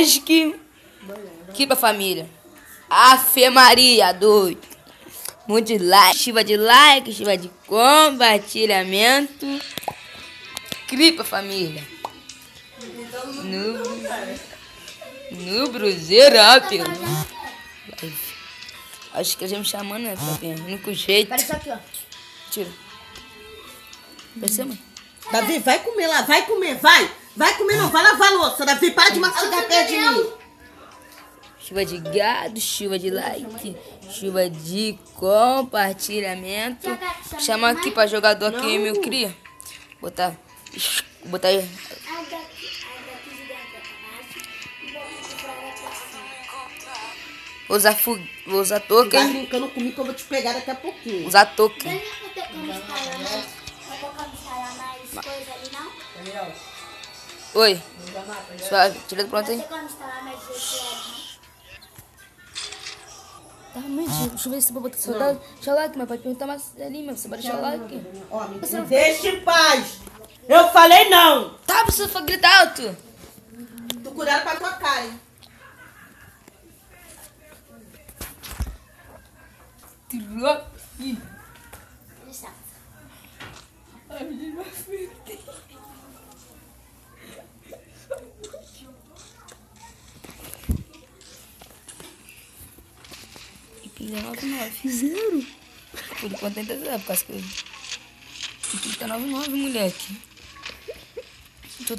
Acho que. Que pra família. Afe Maria, doido. Muito de like, chuva de like, chuva de compartilhamento. Cripa família. No, no Bruzerápio. Acho que a gente me chamando, né? Tá O único jeito. Parece aqui, ó. Tira. Desceu, mãe. Davi, vai comer lá, vai comer, vai. Vai comer, não vai lavar a louça. Davi, para de mastigar perto de mim. Chuva de gado, chuva de like, chuva de compartilhamento. Chama aqui pra jogador aqui, meu cria. Botar. Botar aí. Vou usar, fu vou usar Vai token. brincando comigo que eu vou te pegar daqui a pouquinho. Usar token. Não. Não como instalar mais coisa ali, não? Oi. Suave. Tira do pronto aí. Tá, mente. Deixa eu ver se eu vou botar seu. Deixa like, mas pode perguntar mais ali, meu. Você vai deixar o like. Ó, me deixa em paz. Eu falei não. Tá, você foi gritar alto. Tu cuidado com a tua cara, hein? Tirou. Ih. Ai, menina, Pilha 99. Zero. Enquanto ainda zero, por causa que. Tem que tá 99, moleque.